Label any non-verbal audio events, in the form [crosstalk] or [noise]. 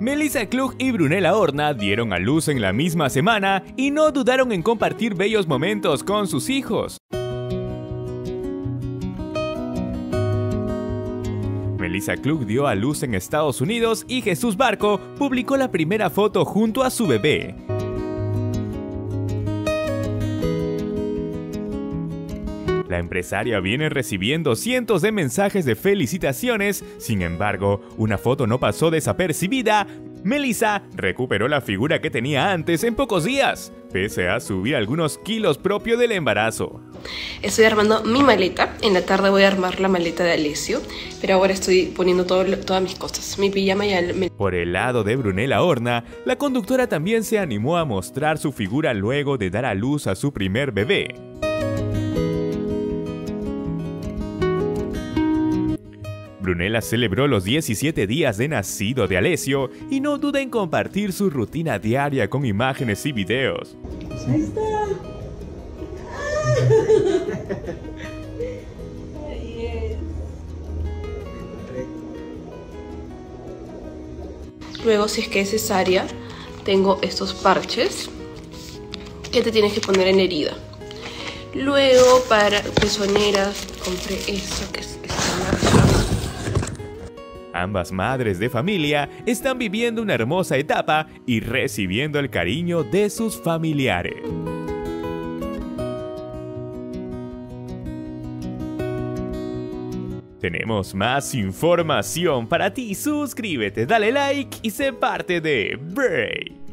Melissa Klug y Brunella Horna dieron a luz en la misma semana y no dudaron en compartir bellos momentos con sus hijos. Melissa Klug dio a luz en Estados Unidos y Jesús Barco publicó la primera foto junto a su bebé. La empresaria viene recibiendo cientos de mensajes de felicitaciones, sin embargo, una foto no pasó desapercibida. Melissa recuperó la figura que tenía antes en pocos días, pese a subir algunos kilos propio del embarazo. Estoy armando mi maleta, en la tarde voy a armar la maleta de Alessio, pero ahora estoy poniendo todas mis cosas, mi pijama y el... Por el lado de Brunella Horna, la conductora también se animó a mostrar su figura luego de dar a luz a su primer bebé. Brunella celebró los 17 días de nacido de Alessio y no duda en compartir su rutina diaria con imágenes y videos. Ahí está. [laughs] Luego, si es que es cesárea, tengo estos parches que te tienes que poner en herida. Luego, para pezoneras, compré esto que es esta Ambas madres de familia están viviendo una hermosa etapa y recibiendo el cariño de sus familiares. Tenemos más información para ti. Suscríbete, dale like y sé parte de Bray.